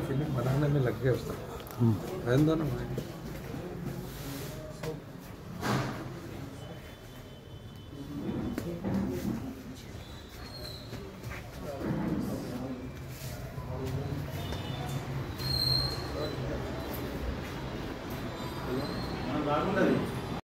Film बनाने में लग गया उसका हम्म। रहने ना भाई। Gracias.